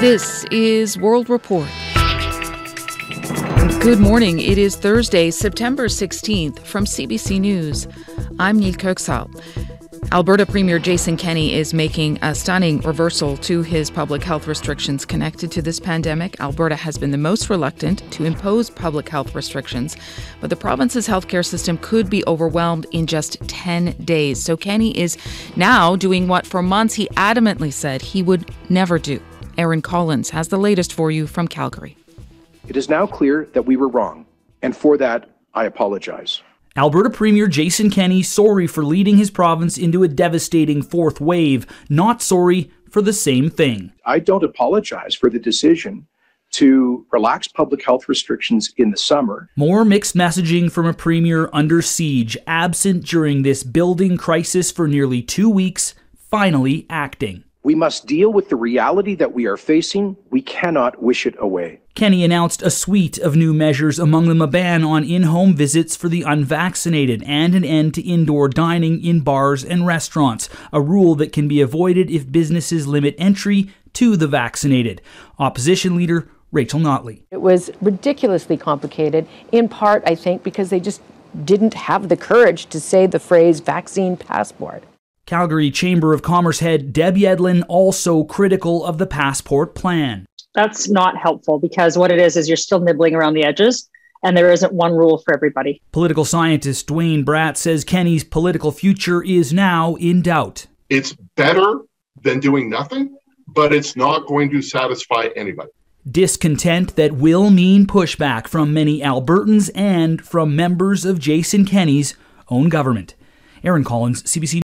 This is World Report. Good morning. It is Thursday, September 16th from CBC News. I'm Neil Kirksall. Alberta Premier Jason Kenney is making a stunning reversal to his public health restrictions connected to this pandemic. Alberta has been the most reluctant to impose public health restrictions, but the province's healthcare system could be overwhelmed in just 10 days. So Kenney is now doing what for months he adamantly said he would never do. Erin Collins has the latest for you from Calgary. It is now clear that we were wrong, and for that, I apologize. Alberta Premier Jason Kenney sorry for leading his province into a devastating fourth wave, not sorry for the same thing. I don't apologize for the decision to relax public health restrictions in the summer. More mixed messaging from a premier under siege, absent during this building crisis for nearly two weeks, finally acting. We must deal with the reality that we are facing. We cannot wish it away. Kenney announced a suite of new measures, among them a ban on in home visits for the unvaccinated and an end to indoor dining in bars and restaurants, a rule that can be avoided if businesses limit entry to the vaccinated. Opposition leader Rachel Notley. It was ridiculously complicated, in part, I think, because they just didn't have the courage to say the phrase vaccine passport. Calgary Chamber of Commerce head Deb Yedlin also critical of the passport plan. That's not helpful because what it is is you're still nibbling around the edges and there isn't one rule for everybody. Political scientist Duane Bratt says Kenney's political future is now in doubt. It's better than doing nothing, but it's not going to satisfy anybody. Discontent that will mean pushback from many Albertans and from members of Jason Kenney's own government. Erin Collins, CBC